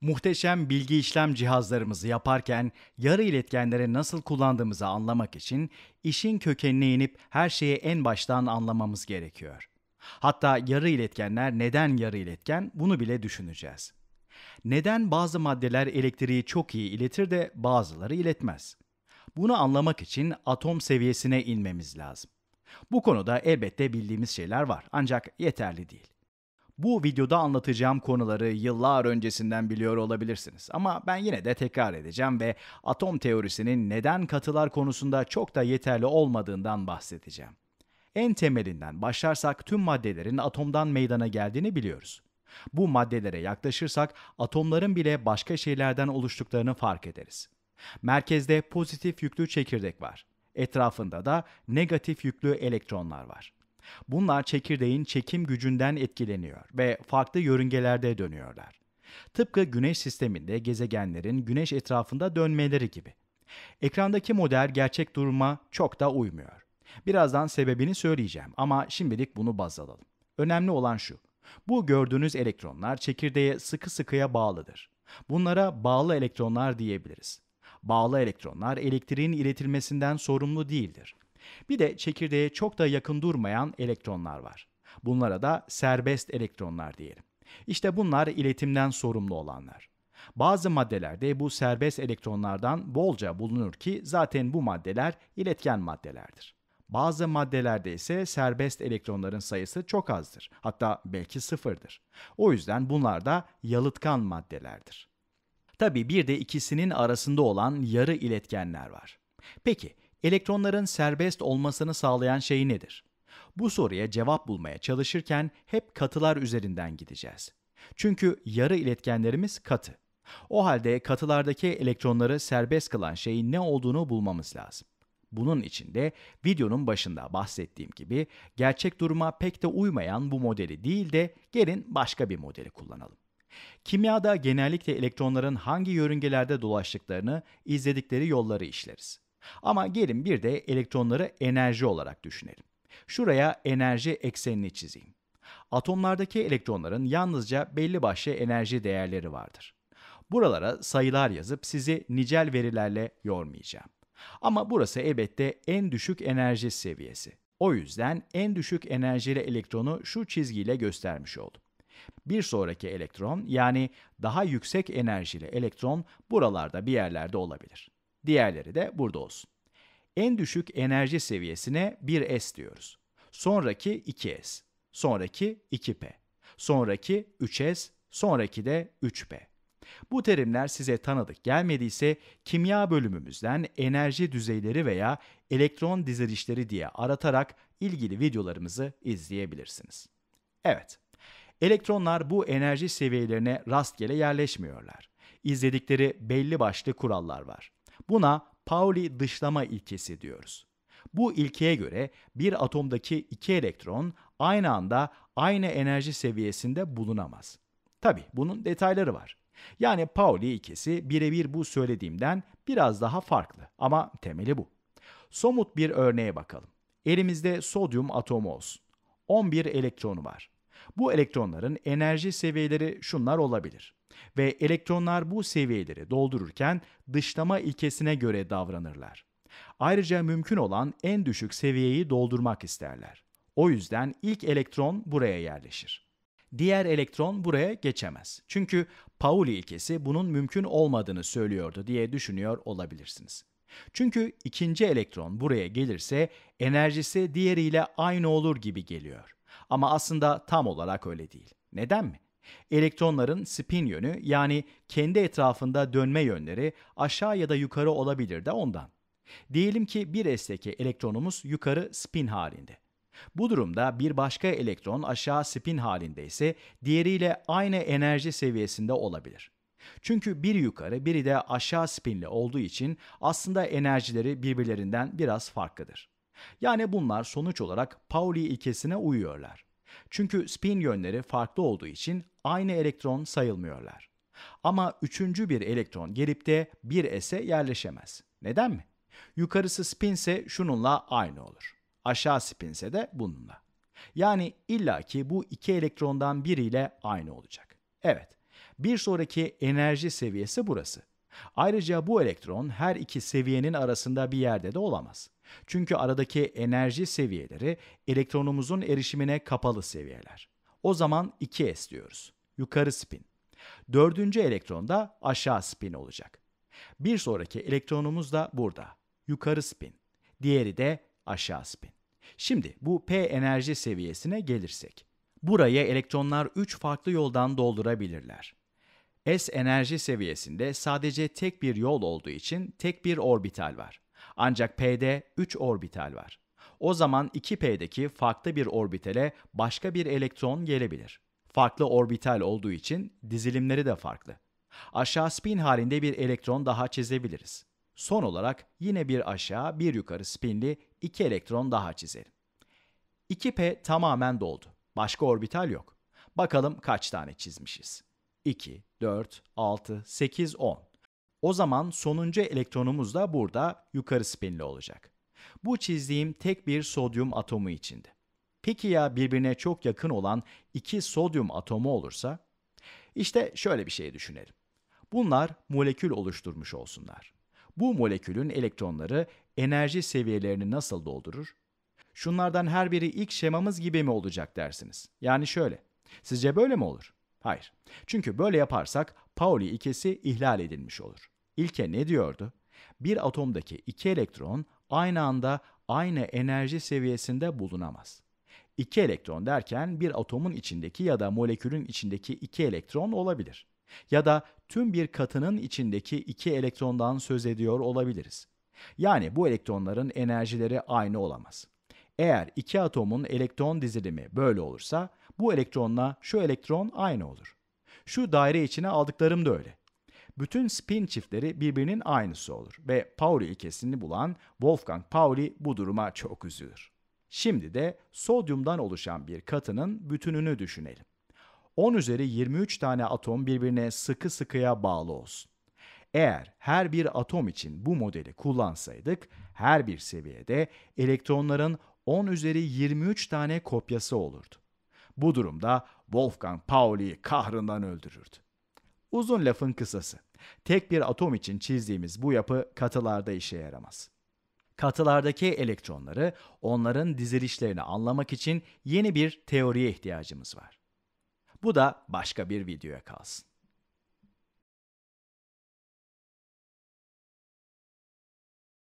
Muhteşem bilgi işlem cihazlarımızı yaparken yarı iletkenleri nasıl kullandığımızı anlamak için işin kökenine inip her şeyi en baştan anlamamız gerekiyor. Hatta yarı iletkenler neden yarı iletken bunu bile düşüneceğiz. Neden bazı maddeler elektriği çok iyi iletir de bazıları iletmez? Bunu anlamak için atom seviyesine inmemiz lazım. Bu konuda elbette bildiğimiz şeyler var ancak yeterli değil. Bu videoda anlatacağım konuları yıllar öncesinden biliyor olabilirsiniz ama ben yine de tekrar edeceğim ve atom teorisinin neden katılar konusunda çok da yeterli olmadığından bahsedeceğim. En temelinden başlarsak tüm maddelerin atomdan meydana geldiğini biliyoruz. Bu maddelere yaklaşırsak atomların bile başka şeylerden oluştuklarını fark ederiz. Merkezde pozitif yüklü çekirdek var. Etrafında da negatif yüklü elektronlar var. Bunlar çekirdeğin çekim gücünden etkileniyor ve farklı yörüngelerde dönüyorlar. Tıpkı Güneş sisteminde gezegenlerin Güneş etrafında dönmeleri gibi. Ekrandaki model gerçek duruma çok da uymuyor. Birazdan sebebini söyleyeceğim ama şimdilik bunu baz alalım. Önemli olan şu. Bu gördüğünüz elektronlar çekirdeğe sıkı sıkıya bağlıdır. Bunlara bağlı elektronlar diyebiliriz. Bağlı elektronlar elektriğin iletilmesinden sorumlu değildir. Bir de çekirdeğe çok da yakın durmayan elektronlar var. Bunlara da serbest elektronlar diyelim. İşte bunlar iletimden sorumlu olanlar. Bazı maddelerde bu serbest elektronlardan bolca bulunur ki zaten bu maddeler iletken maddelerdir. Bazı maddelerde ise serbest elektronların sayısı çok azdır. Hatta belki sıfırdır. O yüzden bunlar da yalıtkan maddelerdir. Tabii bir de ikisinin arasında olan yarı iletkenler var. Peki elektronların serbest olmasını sağlayan şey nedir? Bu soruya cevap bulmaya çalışırken hep katılar üzerinden gideceğiz. Çünkü yarı iletkenlerimiz katı. O halde katılardaki elektronları serbest kılan şeyin ne olduğunu bulmamız lazım. Bunun için de videonun başında bahsettiğim gibi gerçek duruma pek de uymayan bu modeli değil de gelin başka bir modeli kullanalım. Kimyada genellikle elektronların hangi yörüngelerde dolaştıklarını, izledikleri yolları işleriz. Ama gelin bir de elektronları enerji olarak düşünelim. Şuraya enerji eksenini çizeyim. Atomlardaki elektronların yalnızca belli başlı enerji değerleri vardır. Buralara sayılar yazıp sizi nicel verilerle yormayacağım. Ama burası elbette en düşük enerji seviyesi. O yüzden en düşük enerjili elektronu şu çizgiyle göstermiş oldum. Bir sonraki elektron yani daha yüksek enerjili elektron buralarda bir yerlerde olabilir. Diğerleri de burada olsun. En düşük enerji seviyesine 1s diyoruz. Sonraki 2s, sonraki 2p, sonraki 3s, sonraki de 3p. Bu terimler size tanıdık gelmediyse kimya bölümümüzden enerji düzeyleri veya elektron dizilişleri diye aratarak ilgili videolarımızı izleyebilirsiniz. Evet, elektronlar bu enerji seviyelerine rastgele yerleşmiyorlar. İzledikleri belli başlı kurallar var. Buna Pauli dışlama ilkesi diyoruz. Bu ilkeye göre bir atomdaki iki elektron aynı anda aynı enerji seviyesinde bulunamaz. Tabi bunun detayları var. Yani Pauli ilkesi birebir bu söylediğimden biraz daha farklı ama temeli bu. Somut bir örneğe bakalım. Elimizde sodyum atomu olsun. 11 elektronu var. Bu elektronların enerji seviyeleri şunlar olabilir. Ve elektronlar bu seviyeleri doldururken dışlama ilkesine göre davranırlar. Ayrıca mümkün olan en düşük seviyeyi doldurmak isterler. O yüzden ilk elektron buraya yerleşir. Diğer elektron buraya geçemez. Çünkü Pauli ilkesi bunun mümkün olmadığını söylüyordu diye düşünüyor olabilirsiniz. Çünkü ikinci elektron buraya gelirse enerjisi diğeriyle aynı olur gibi geliyor. Ama aslında tam olarak öyle değil. Neden mi? Elektronların spin yönü yani kendi etrafında dönme yönleri aşağı ya da yukarı olabilir de ondan. Diyelim ki bir S'teki elektronumuz yukarı spin halinde. Bu durumda bir başka elektron aşağı spin halinde ise diğeriyle aynı enerji seviyesinde olabilir. Çünkü biri yukarı biri de aşağı spinli olduğu için aslında enerjileri birbirlerinden biraz farklıdır. Yani bunlar sonuç olarak Pauli ilkesine uyuyorlar. Çünkü spin yönleri farklı olduğu için aynı elektron sayılmıyorlar. Ama üçüncü bir elektron gelip de bir S'e yerleşemez. Neden mi? Yukarısı spinse şununla aynı olur. Aşağı spinse de bununla. Yani illaki bu iki elektrondan biriyle aynı olacak. Evet, Bir sonraki enerji seviyesi burası. Ayrıca bu elektron her iki seviyenin arasında bir yerde de olamaz. Çünkü aradaki enerji seviyeleri elektronumuzun erişimine kapalı seviyeler. O zaman 2s diyoruz. Yukarı spin. Dördüncü elektron da aşağı spin olacak. Bir sonraki elektronumuz da burada. Yukarı spin. Diğeri de aşağı spin. Şimdi bu P enerji seviyesine gelirsek. Buraya elektronlar 3 farklı yoldan doldurabilirler. S enerji seviyesinde sadece tek bir yol olduğu için tek bir orbital var. Ancak P'de 3 orbital var. O zaman 2P'deki farklı bir orbitale başka bir elektron gelebilir. Farklı orbital olduğu için dizilimleri de farklı. Aşağı spin halinde bir elektron daha çizebiliriz. Son olarak yine bir aşağı bir yukarı spinli iki elektron daha çizelim. 2P tamamen doldu. Başka orbital yok. Bakalım kaç tane çizmişiz. 2, 4, 6, 8, 10. O zaman sonuncu elektronumuz da burada yukarı spinli olacak. Bu çizdiğim tek bir sodyum atomu içinde. Peki ya birbirine çok yakın olan iki sodyum atomu olursa? İşte şöyle bir şey düşünelim. Bunlar molekül oluşturmuş olsunlar. Bu molekülün elektronları enerji seviyelerini nasıl doldurur? Şunlardan her biri ilk şemamız gibi mi olacak dersiniz? Yani şöyle. Sizce böyle mi olur? Hayır. Çünkü böyle yaparsak Pauli ilkesi ihlal edilmiş olur. İlke ne diyordu? Bir atomdaki iki elektron aynı anda aynı enerji seviyesinde bulunamaz. İki elektron derken bir atomun içindeki ya da molekülün içindeki iki elektron olabilir. Ya da tüm bir katının içindeki iki elektrondan söz ediyor olabiliriz. Yani bu elektronların enerjileri aynı olamaz. Eğer iki atomun elektron dizilimi böyle olursa bu elektronla şu elektron aynı olur. Şu daire içine aldıklarım da öyle. Bütün spin çiftleri birbirinin aynısı olur ve Pauli ilkesini bulan Wolfgang Pauli bu duruma çok üzülür. Şimdi de sodyumdan oluşan bir katının bütününü düşünelim. 10 üzeri 23 tane atom birbirine sıkı sıkıya bağlı olsun. Eğer her bir atom için bu modeli kullansaydık, her bir seviyede elektronların 10 üzeri 23 tane kopyası olurdu. Bu durumda Wolfgang Pauli'yi kahrından öldürürdü. Uzun lafın kısası. Tek bir atom için çizdiğimiz bu yapı katılarda işe yaramaz. Katılardaki elektronları, onların dizilişlerini anlamak için yeni bir teoriye ihtiyacımız var. Bu da başka bir videoya kalsın.